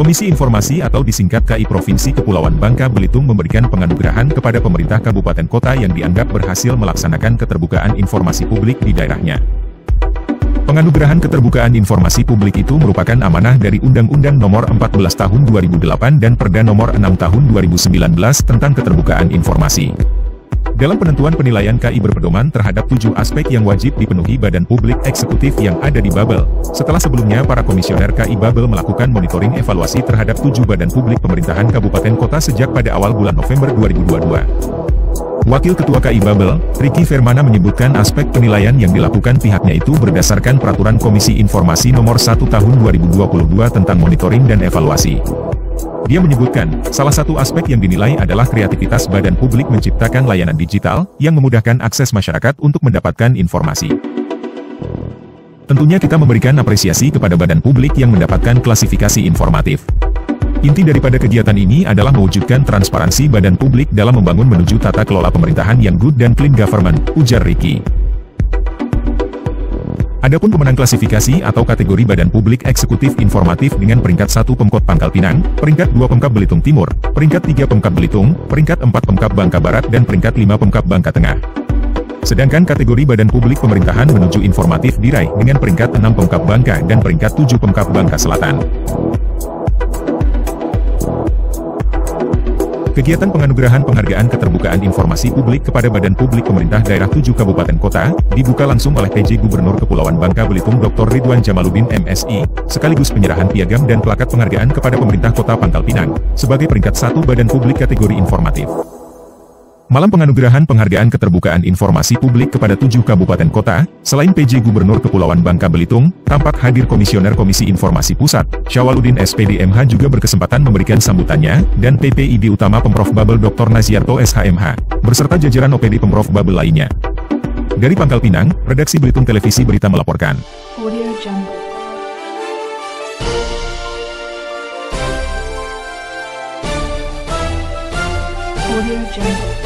Komisi Informasi atau disingkat KI Provinsi Kepulauan Bangka Belitung memberikan penganugerahan kepada pemerintah kabupaten kota yang dianggap berhasil melaksanakan keterbukaan informasi publik di daerahnya. Penganugerahan keterbukaan informasi publik itu merupakan amanah dari Undang-Undang Nomor 14 Tahun 2008 dan Perda Nomor 6 Tahun 2019 tentang keterbukaan informasi. Dalam penentuan penilaian KI berpedoman terhadap tujuh aspek yang wajib dipenuhi badan publik eksekutif yang ada di Babel. Setelah sebelumnya para komisioner KI Babel melakukan monitoring evaluasi terhadap tujuh badan publik pemerintahan kabupaten kota sejak pada awal bulan November 2022. Wakil Ketua KI Babel, Riki Fermana menyebutkan aspek penilaian yang dilakukan pihaknya itu berdasarkan Peraturan Komisi Informasi Nomor 1 Tahun 2022 tentang monitoring dan evaluasi. Dia menyebutkan, salah satu aspek yang dinilai adalah kreativitas badan publik menciptakan layanan digital, yang memudahkan akses masyarakat untuk mendapatkan informasi. Tentunya kita memberikan apresiasi kepada badan publik yang mendapatkan klasifikasi informatif. Inti daripada kegiatan ini adalah mewujudkan transparansi badan publik dalam membangun menuju tata kelola pemerintahan yang good dan clean government, ujar Ricky. Adapun pemenang klasifikasi atau kategori Badan Publik Eksekutif Informatif dengan peringkat 1 Pemkot Pangkal Pinang, peringkat 2 Pemkap Belitung Timur, peringkat 3 Pemkap Belitung, peringkat 4 Pemkap Bangka Barat dan peringkat 5 Pemkap Bangka Tengah. Sedangkan kategori Badan Publik Pemerintahan menuju informatif diraih dengan peringkat 6 Pemkap Bangka dan peringkat 7 Pemkap Bangka Selatan. Kegiatan penganugerahan penghargaan keterbukaan informasi publik kepada Badan Publik Pemerintah Daerah 7 Kabupaten Kota, dibuka langsung oleh PJ Gubernur Kepulauan Bangka Belitung Dr. Ridwan Jamaluddin MSI, sekaligus penyerahan piagam dan pelakat penghargaan kepada pemerintah kota Pangkal Pinang, sebagai peringkat satu Badan Publik kategori informatif. Malam penganugerahan penghargaan keterbukaan informasi publik kepada tujuh kabupaten kota, selain PJ Gubernur Kepulauan Bangka Belitung, tampak hadir Komisioner Komisi Informasi Pusat, Syawaludin SPDMH juga berkesempatan memberikan sambutannya, dan PPID Utama Pemprov Babel Dr. Naziarto SHMH, beserta jajaran OPD Pemprov Babel lainnya. Dari Pangkal Pinang, Redaksi Belitung Televisi Berita melaporkan. Audio Jungle. Audio Jungle.